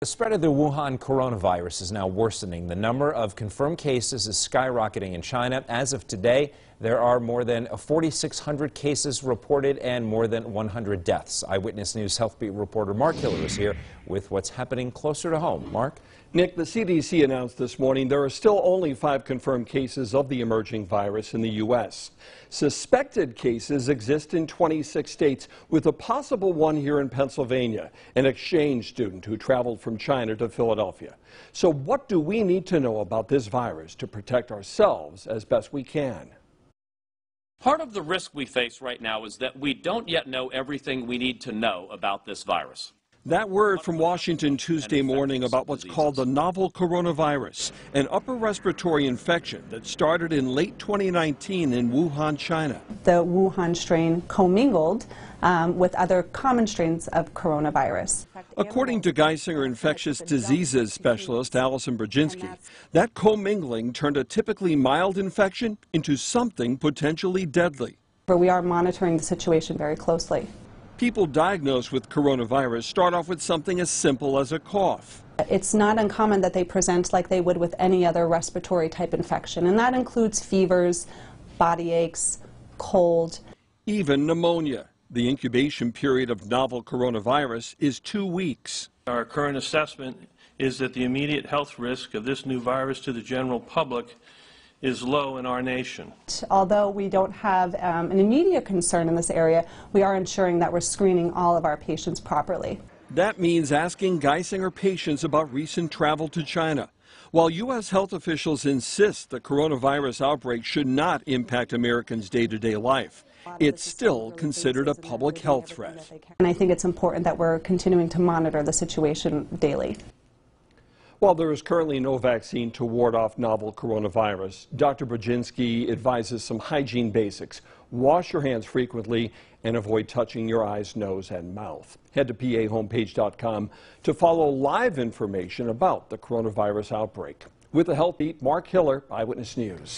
The spread of the Wuhan coronavirus is now worsening. The number of confirmed cases is skyrocketing in China. As of today, there are more than 4,600 cases reported and more than 100 deaths. Eyewitness News Health Beat reporter Mark Hiller is here with what's happening closer to home. Mark? Nick, the CDC announced this morning there are still only five confirmed cases of the emerging virus in the U.S. Suspected cases exist in 26 states, with a possible one here in Pennsylvania, an exchange student who traveled from China to Philadelphia. So, what do we need to know about this virus to protect ourselves as best we can? Part of the risk we face right now is that we don't yet know everything we need to know about this virus. That word from Washington Tuesday morning about what's called the novel coronavirus, an upper respiratory infection that started in late 2019 in Wuhan, China. The Wuhan strain commingled um, with other common strains of coronavirus. According to Geisinger infectious diseases specialist Allison Brzezinski, that commingling turned a typically mild infection into something potentially deadly. We are monitoring the situation very closely. People diagnosed with coronavirus start off with something as simple as a cough. It's not uncommon that they present like they would with any other respiratory type infection, and that includes fevers, body aches, cold. Even pneumonia. The incubation period of novel coronavirus is two weeks. Our current assessment is that the immediate health risk of this new virus to the general public is low in our nation. Although we don't have um, an immediate concern in this area, we are ensuring that we're screening all of our patients properly. That means asking Geisinger patients about recent travel to China. While U.S. health officials insist the coronavirus outbreak should not impact Americans' day to day life, it's still considered a public health threat. And I think it's important that we're continuing to monitor the situation daily. While there is currently no vaccine to ward off novel coronavirus, Dr. Brzezinski advises some hygiene basics. Wash your hands frequently and avoid touching your eyes, nose, and mouth. Head to pahomepage.com to follow live information about the coronavirus outbreak. With the Health Beat, Mark Hiller, Eyewitness News.